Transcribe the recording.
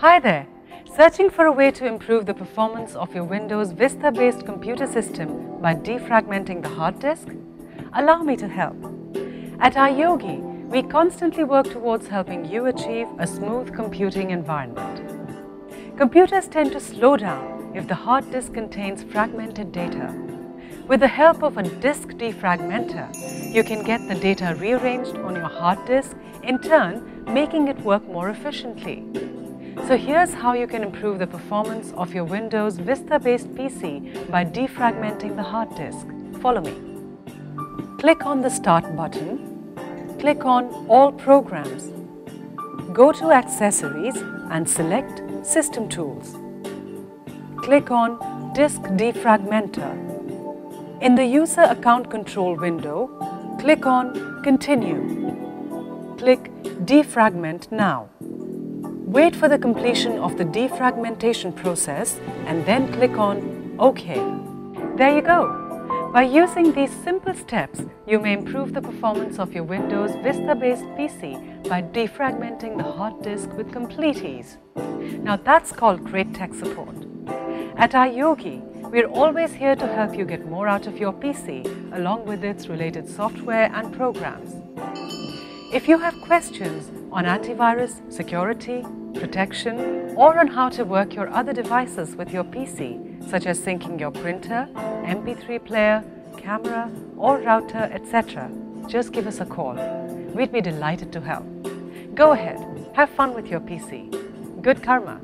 Hi there! Searching for a way to improve the performance of your Windows Vista based computer system by defragmenting the hard disk? Allow me to help. At iYogi, we constantly work towards helping you achieve a smooth computing environment. Computers tend to slow down if the hard disk contains fragmented data. With the help of a disk defragmenter, you can get the data rearranged on your hard disk, in turn making it work more efficiently. So here's how you can improve the performance of your Windows Vista-based PC by defragmenting the hard disk. Follow me. Click on the Start button. Click on All Programs. Go to Accessories and select System Tools. Click on Disk Defragmenter. In the User Account Control window, click on Continue. Click Defragment Now. Wait for the completion of the defragmentation process and then click on OK. There you go. By using these simple steps, you may improve the performance of your Windows Vista-based PC by defragmenting the hard disk with complete ease. Now that's called great tech support. At iYogi, we're always here to help you get more out of your PC along with its related software and programs. If you have questions on antivirus, security, protection, or on how to work your other devices with your PC, such as syncing your printer, MP3 player, camera, or router, etc., just give us a call. We'd be delighted to help. Go ahead, have fun with your PC. Good karma.